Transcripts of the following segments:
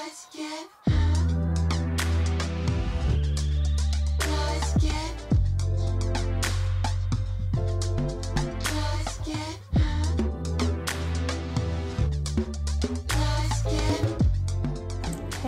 Hey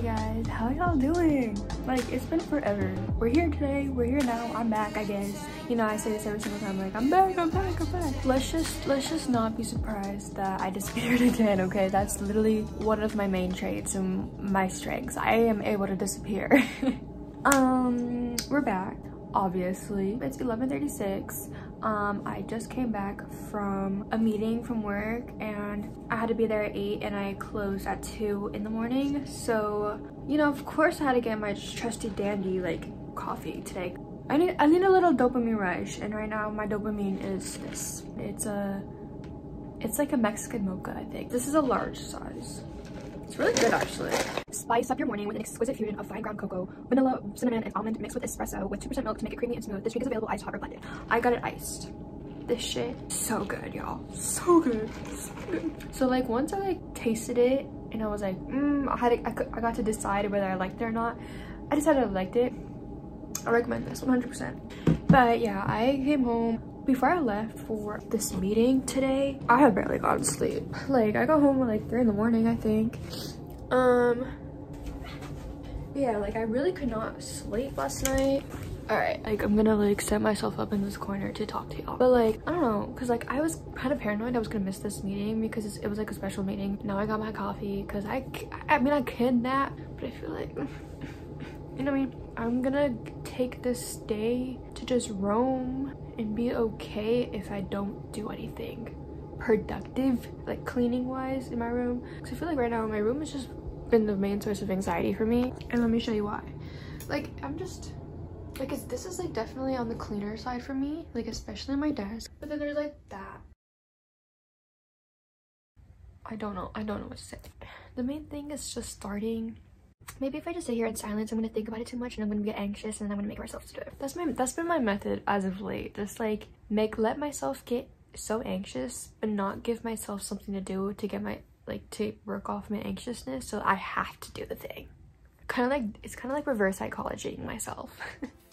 guys, how y'all doing? Like, it's been forever. We're here today, we're here now, I'm back, I guess. You know, I say this every single time, like, I'm back, I'm back, I'm back. Let's just, let's just not be surprised that I disappeared again, okay? That's literally one of my main traits and my strengths. I am able to disappear. um, we're back, obviously. It's 11.36. Um, I just came back from a meeting from work and I had to be there at 8 and I closed at 2 in the morning. So, you know, of course I had to get my trusty dandy like coffee today. I need I need a little dopamine rush and right now my dopamine is this. It's a it's like a Mexican mocha, I think. This is a large size. It's really good actually. Spice up your morning with an exquisite fusion of fine ground cocoa, vanilla, cinnamon, and almond mixed with espresso with 2% milk to make it creamy and smooth. This drink is available iced, hot, or blended. I got it iced. This shit, so good, y'all. So good. So good. So like once I like tasted it and I was like, mm, I had I, I got to decide whether I liked it or not. I decided I liked it. I recommend this 100%. But yeah, I came home before I left for this meeting today, I had barely gotten sleep. Like I got home at like three in the morning, I think. Um, yeah, like I really could not sleep last night. All right, like I'm gonna like set myself up in this corner to talk to y'all. But like, I don't know, cause like I was kind of paranoid I was gonna miss this meeting because it was like a special meeting. Now I got my coffee cause I, I mean I could nap, but I feel like, you know what I mean? I'm gonna take this day to just roam and be okay if I don't do anything productive, like cleaning wise in my room. Cause I feel like right now my room has just been the main source of anxiety for me. And let me show you why. Like I'm just, like this is like definitely on the cleaner side for me, like especially my desk. But then there's like that. I don't know, I don't know what to say. The main thing is just starting maybe if I just sit here in silence, I'm gonna think about it too much and I'm gonna get anxious and I'm gonna make myself do it. That's my that's been my method as of late. Just like make let myself get so anxious but not give myself something to do to get my like to work off my anxiousness so I have to do the thing. Kind of like it's kind of like reverse psychology myself.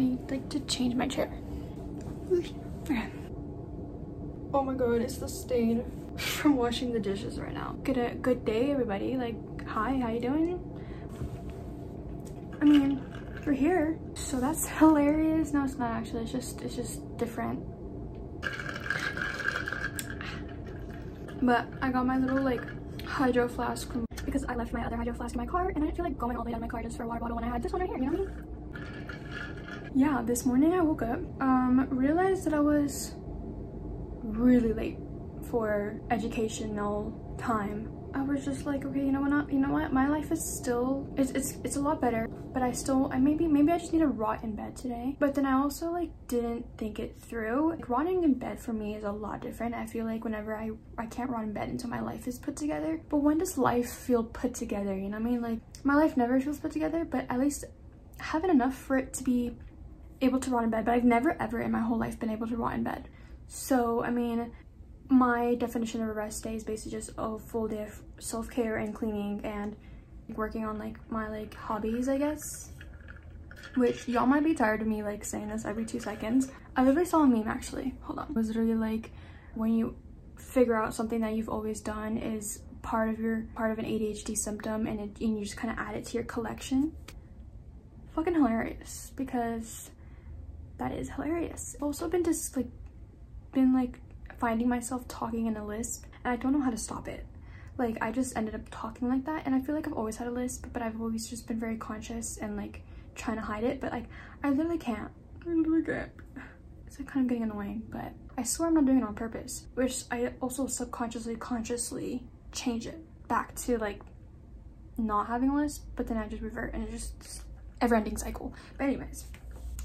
need like to change my chair. Okay. Oh my god, it's the stain from washing the dishes right now. Good uh, good day everybody. Like, hi, how you doing? I mean, we're here. So that's hilarious. No, it's not actually. It's just it's just different. But I got my little like hydro flask from because I left my other hydro flask in my car and I didn't feel like going all the way down my car just for a water bottle when I had this one right here, you know what I mean? Yeah, this morning I woke up, um, realized that I was really late for educational time. I was just like, okay, you know what, you know what, my life is still, it's, it's, it's a lot better, but I still, I maybe, maybe I just need to rot in bed today. But then I also like didn't think it through. Like rotting in bed for me is a lot different. I feel like whenever I, I can't rot in bed until my life is put together. But when does life feel put together? You know what I mean? Like my life never feels put together, but at least having enough for it to be able to rot in bed, but I've never ever in my whole life been able to rot in bed. So, I mean, my definition of a rest day is basically just a full day of self-care and cleaning and working on like my like hobbies, I guess. Which y'all might be tired of me like saying this every two seconds. I literally saw a meme actually. Hold on. It was literally like when you figure out something that you've always done is part of your part of an ADHD symptom and, it, and you just kind of add it to your collection. Fucking hilarious because that is hilarious. I've also been just like been like finding myself talking in a lisp and I don't know how to stop it. Like I just ended up talking like that and I feel like I've always had a lisp but I've always just been very conscious and like trying to hide it but like I literally can't. I literally can't. It's like kind of getting annoying but I swear I'm not doing it on purpose which I also subconsciously consciously change it back to like not having a lisp but then I just revert and it just ever-ending cycle. But anyways,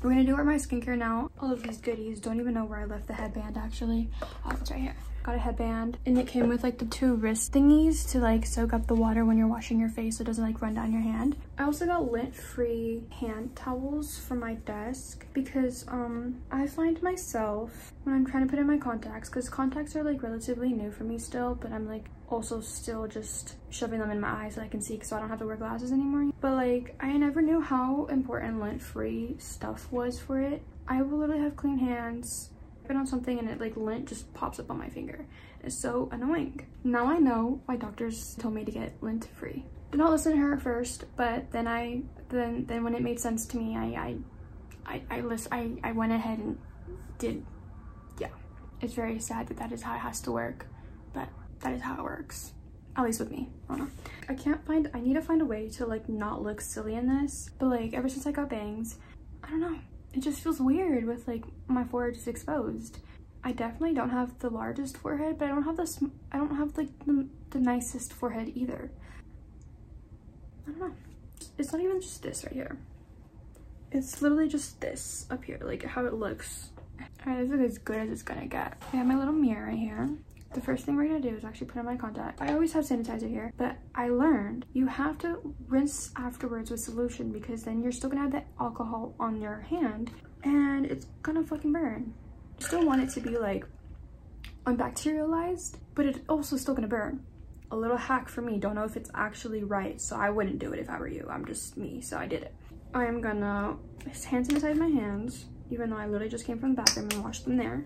we're gonna do our my skincare now. All of these goodies. Don't even know where I left the headband actually. Oh, it's right here. Got a headband and it came with like the two wrist thingies to like soak up the water when you're washing your face so it doesn't like run down your hand. I also got lint-free hand towels for my desk because um I find myself when I'm trying to put in my contacts because contacts are like relatively new for me still but I'm like also still just shoving them in my eyes so I can see because I don't have to wear glasses anymore. But like, I never knew how important lint-free stuff was for it. I will literally have clean hands, put on something and it like lint just pops up on my finger. It's so annoying. Now I know why doctors told me to get lint-free. Did not listen to her at first, but then I, then then when it made sense to me, I, I, I, I, list, I, I went ahead and did, yeah. It's very sad that that is how it has to work, but that is how it works. At least with me. I don't know. I can't find i need to find a way to like not look silly in this but like ever since i got bangs i don't know. It just feels weird with like my forehead just exposed. I definitely don't have the largest forehead but i don't have this i don't have like the, the nicest forehead either. I don't know. It's not even just this right here. It's literally just this up here like how it looks. All right this is as good as it's gonna get. I have my little mirror right here the first thing we're gonna do is actually put on my contact. I always have sanitizer here, but I learned you have to rinse afterwards with solution because then you're still gonna have that alcohol on your hand and it's gonna fucking burn. You still want it to be like unbacterialized, but it's also still gonna burn. A little hack for me, don't know if it's actually right, so I wouldn't do it if I were you. I'm just me, so I did it. I am gonna hand sanitize my hands, even though I literally just came from the bathroom and washed them there.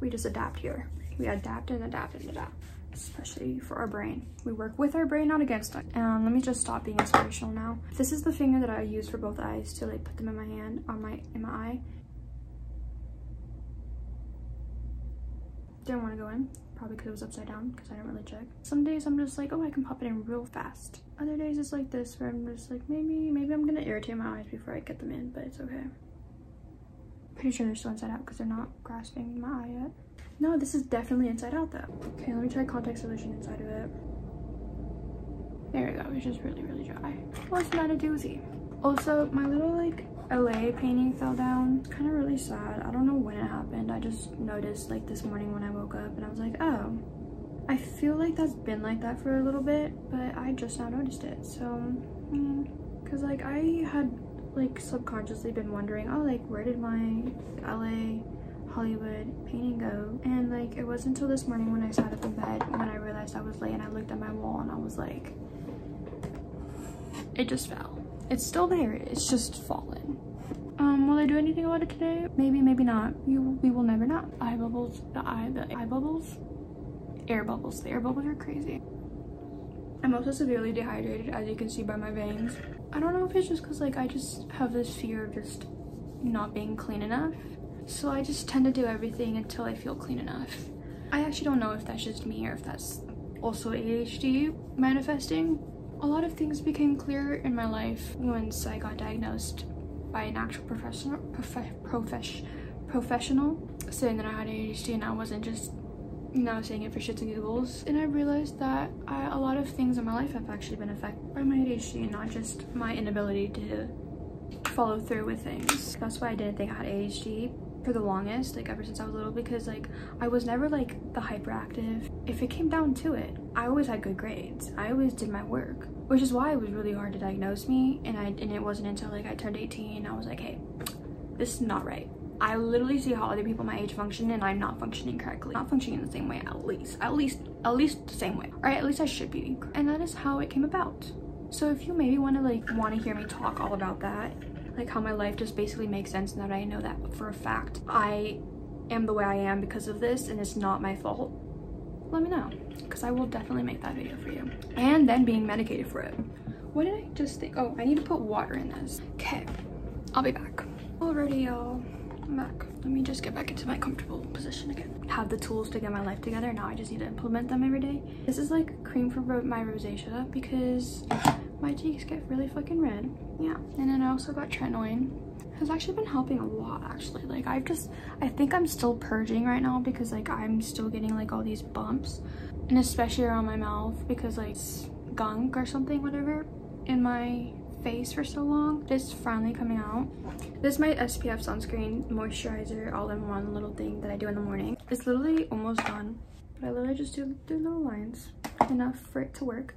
We just adapt here. We adapt and adapt and adapt, especially for our brain. We work with our brain, not against it. And let me just stop being inspirational now. This is the finger that I use for both eyes to like put them in my hand, on my, in my eye. Didn't want to go in, probably because it was upside down because I didn't really check. Some days I'm just like, oh, I can pop it in real fast. Other days it's like this where I'm just like, maybe, maybe I'm gonna irritate my eyes before I get them in, but it's okay. Pretty sure they're still inside out because they're not grasping my eye yet. No, this is definitely inside out though. Okay, let me try contact solution inside of it. There we go, it's just really, really dry. Oh, What's not a doozy? Also, my little like LA painting fell down. It's kind of really sad. I don't know when it happened. I just noticed like this morning when I woke up and I was like, oh. I feel like that's been like that for a little bit, but I just now noticed it. So, mean, cause like I had like subconsciously been wondering, oh, like where did my LA Hollywood paint and go? And like it wasn't until this morning when I sat up in bed when I realized I was late and I looked at my wall and I was like, it just fell. It's still there, it's just fallen. Um, will I do anything about it today? Maybe, maybe not. You, we will never know. Eye bubbles, the eye, the eye bubbles, air bubbles. The air bubbles are crazy. I'm also severely dehydrated, as you can see by my veins. I don't know if it's just because like I just have this fear of just not being clean enough. So I just tend to do everything until I feel clean enough. I actually don't know if that's just me or if that's also ADHD manifesting. A lot of things became clear in my life once I got diagnosed by an actual professional, prof, professional saying that I had ADHD and I wasn't just know saying it for shits and giggles and I realized that I, a lot of things in my life have actually been affected by my ADHD and not just my inability to follow through with things. That's why I didn't think I had ADHD for the longest like ever since I was little because like I was never like the hyperactive if it came down to it I always had good grades I always did my work which is why it was really hard to diagnose me and I and it wasn't until like I turned 18 I was like hey this is not right. I literally see how other people my age function and I'm not functioning correctly. Not functioning in the same way at least. At least at least the same way. Or at least I should be. And that is how it came about. So if you maybe want to like want to hear me talk all about that, like how my life just basically makes sense and that I know that for a fact I am the way I am because of this and it's not my fault, let me know because I will definitely make that video for you. And then being medicated for it. What did I just think? Oh, I need to put water in this. Okay, I'll be back. Already, y'all. I'm back. Let me just get back into my comfortable position again. Have the tools to get my life together. Now I just need to implement them every day. This is like cream for my rosacea because my cheeks get really fucking red. Yeah, and then I also got tretinoin. Has actually been helping a lot actually. Like I've just, I think I'm still purging right now because like I'm still getting like all these bumps and especially around my mouth because like gunk or something, whatever in my face for so long. This finally coming out. This is my SPF sunscreen moisturizer all in one little thing that I do in the morning. It's literally almost done. But I literally just do, do little lines. Enough for it to work.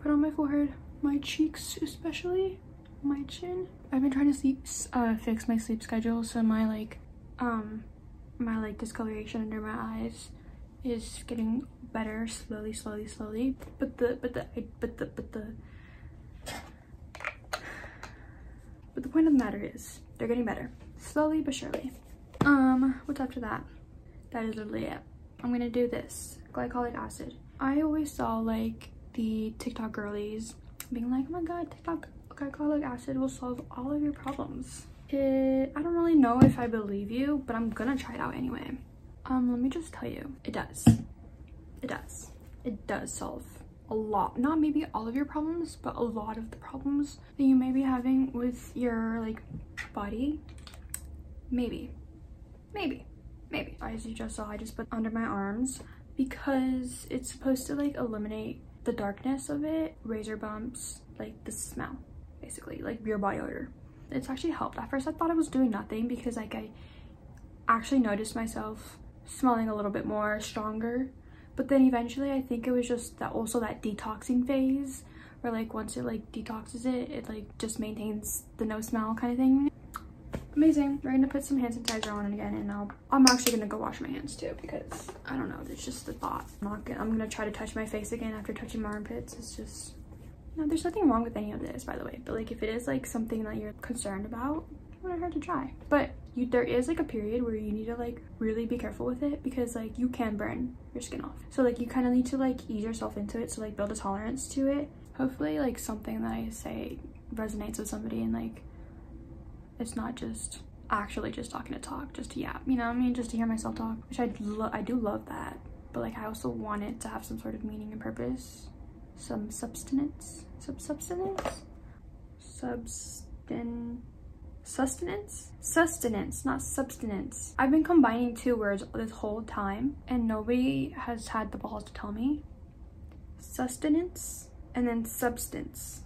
Put on my forehead, my cheeks especially, my chin. I've been trying to sleep, uh, fix my sleep schedule so my like, um, my like discoloration under my eyes is getting better slowly, slowly, slowly. But the, but the, but the, but the, but the point of the matter is they're getting better. Slowly but surely. Um what's after that? That is literally it. I'm gonna do this. Glycolic acid. I always saw like the tiktok girlies being like oh my god tiktok glycolic acid will solve all of your problems. It, i don't really know if i believe you but i'm gonna try it out anyway. Um let me just tell you. It does. It does. It does solve a lot not maybe all of your problems but a lot of the problems that you may be having with your like body. Maybe. Maybe. Maybe. As you just saw i just put under my arms because it's supposed to like eliminate the darkness of it razor bumps like the smell basically like your body odor. It's actually helped. At first i thought i was doing nothing because like i actually noticed myself smelling a little bit more stronger but then eventually i think it was just that also that detoxing phase where like once it like detoxes it it like just maintains the no smell kind of thing. Amazing. We're gonna put some hand sanitizer on again and I'll, i'm actually gonna go wash my hands too because i don't know it's just the thought. I'm not gonna i'm gonna try to touch my face again after touching my armpits. It's just no there's nothing wrong with any of this by the way. But like if it is like something that you're concerned about it wouldn't hurt to try. But you there is like a period where you need to like really be careful with it because like you can burn your skin off. So like you kind of need to like ease yourself into it so like build a tolerance to it. Hopefully like something that i say resonates with somebody and like it's not just actually just talking to talk just to yap you know i mean? Just to hear myself talk which i i do love that. But like i also want it to have some sort of meaning and purpose. Some substance sub substance. substan sustenance? Sustenance not substance. I've been combining two words this whole time and nobody has had the balls to tell me. Sustenance and then substance.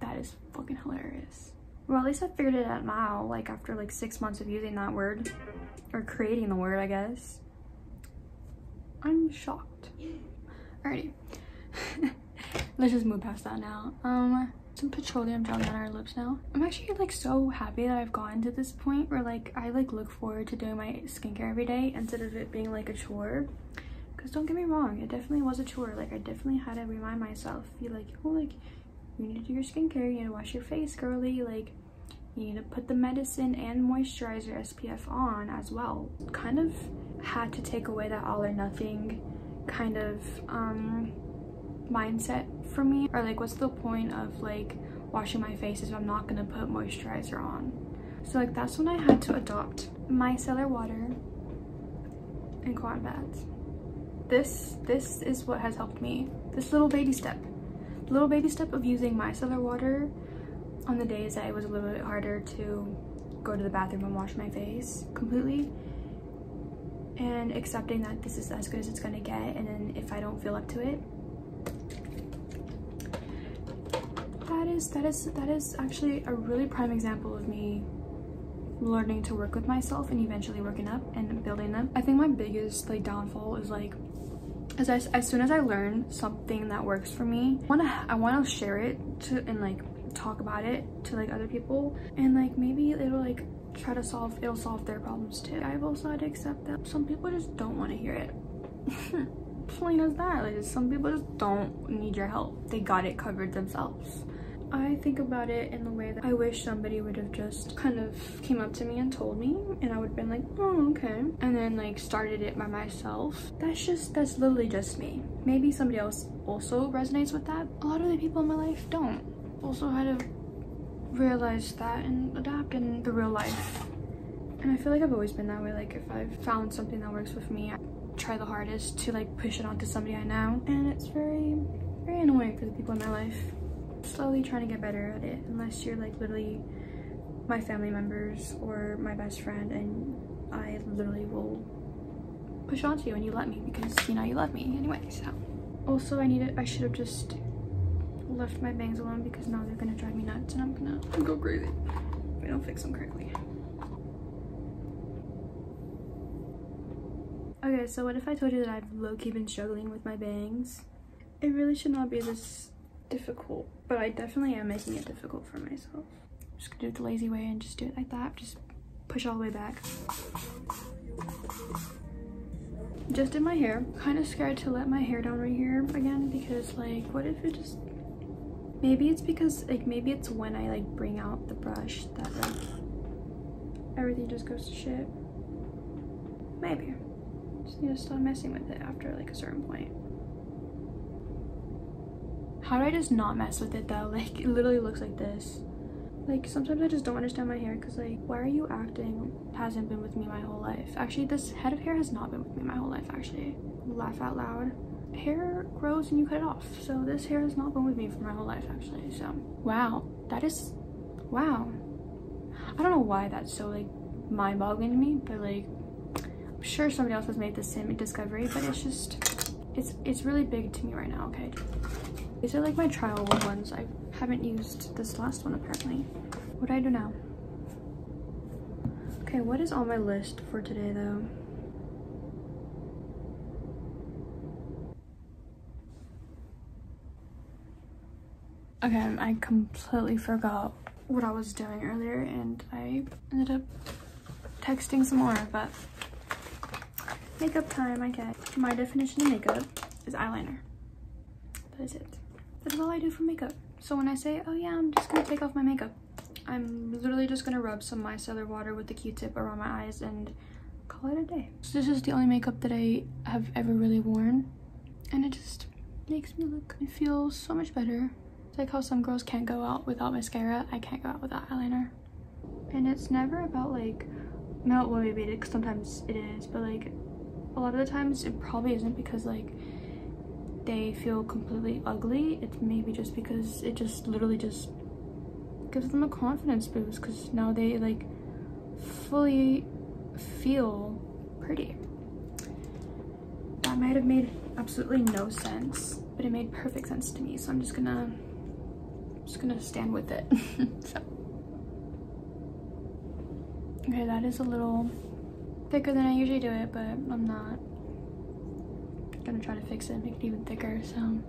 That is fucking hilarious. Well at least i figured it out now like after like six months of using that word or creating the word i guess. I'm shocked. Alrighty. Let's just move past that now. Um some petroleum gel on our lips now. I'm actually like so happy that I've gotten to this point where like I like look forward to doing my skincare every day instead of it being like a chore. Because don't get me wrong, it definitely was a chore. Like I definitely had to remind myself, be like, oh, like you need to do your skincare, you need to wash your face, girly. Like you need to put the medicine and moisturizer SPF on as well. Kind of had to take away that all or nothing kind of um mindset for me? Or like what's the point of like washing my face if i'm not gonna put moisturizer on? So like that's when i had to adopt micellar water and cotton pads this this is what has helped me. This little baby step. The little baby step of using micellar water on the days that it was a little bit harder to go to the bathroom and wash my face completely and accepting that this is as good as it's gonna get and then if i don't feel up to it that is that is that is actually a really prime example of me learning to work with myself and eventually working up and building them i think my biggest like downfall is like as I, as soon as i learn something that works for me i want to i want to share it to and like talk about it to like other people and like maybe it'll like try to solve, it'll solve their problems too. I've also had to accept that some people just don't want to hear it. Plain as that, like some people just don't need your help. They got it covered themselves. I think about it in the way that I wish somebody would have just kind of came up to me and told me and I would have been like, oh, okay. And then like started it by myself. That's just, that's literally just me. Maybe somebody else also resonates with that. A lot of the people in my life don't. Also had to realize that and adapt in the real life. And I feel like I've always been that way. Like if I've found something that works with me, I try the hardest to like push it onto somebody I know. And it's very, very annoying for the people in my life slowly trying to get better at it unless you're like literally my family members or my best friend and I literally will push onto you and you let me because you know you love me anyway so. Also I need it I should have just left my bangs alone because now they're gonna drive me nuts and I'm gonna go crazy if I don't fix them correctly. Okay so what if I told you that I've low-key been struggling with my bangs? It really should not be this difficult, but I definitely am making it difficult for myself. I'm just gonna do it the lazy way and just do it like that. Just push all the way back. Just did my hair. Kind of scared to let my hair down right here again because like, what if it just, maybe it's because like, maybe it's when I like bring out the brush that like everything just goes to shit. Maybe. Just need to stop messing with it after like a certain point. How do I just not mess with it though? Like it literally looks like this. Like sometimes I just don't understand my hair because like why are you acting hasn't been with me my whole life. Actually this head of hair has not been with me my whole life actually. Laugh out loud. Hair grows and you cut it off. So this hair has not been with me for my whole life actually. So wow. That is wow. I don't know why that's so like mind-boggling to me, but like I'm sure somebody else has made the same discovery, but it's just it's it's really big to me right now, okay? These are like my trial ones. I haven't used this last one apparently. What do I do now? Okay, what is on my list for today though? Okay, I completely forgot what I was doing earlier and I ended up texting some more, but makeup time, I get. My definition of makeup is eyeliner. That is it. That's all I do for makeup. So when I say, oh yeah, I'm just gonna take off my makeup, I'm literally just gonna rub some micellar water with the q-tip around my eyes and call it a day. So this is the only makeup that I have ever really worn. And it just makes me look and feel so much better. It's like how some girls can't go out without mascara. I can't go out without eyeliner. And it's never about like, no, well maybe it, sometimes it is, but like a lot of the times it probably isn't because like they feel completely ugly it's maybe just because it just literally just gives them a confidence boost because now they like fully feel pretty. That might have made absolutely no sense but it made perfect sense to me so i'm just gonna just gonna stand with it. So. Okay that is a little thicker than i usually do it but i'm not gonna try to fix it and make it even thicker, so.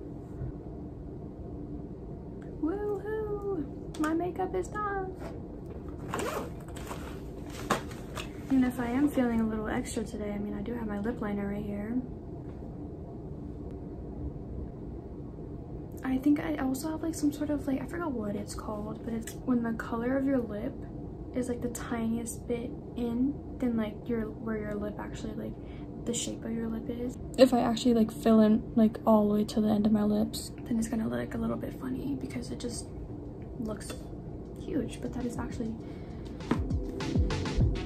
Woohoo! My makeup is done! And if I am feeling a little extra today, I mean, I do have my lip liner right here. I think I also have like some sort of like, I forgot what it's called, but it's when the color of your lip is like the tiniest bit in, then like your, where your lip actually like the shape of your lip is. If I actually like fill in like all the way to the end of my lips, then it's gonna look like a little bit funny because it just looks huge, but that is actually,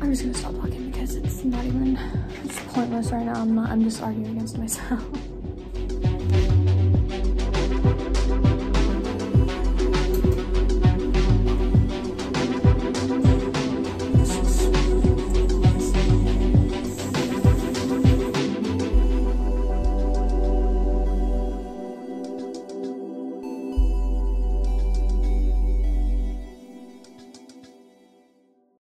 I'm just gonna stop talking because it's not even, it's pointless right now. I'm not, I'm just arguing against myself.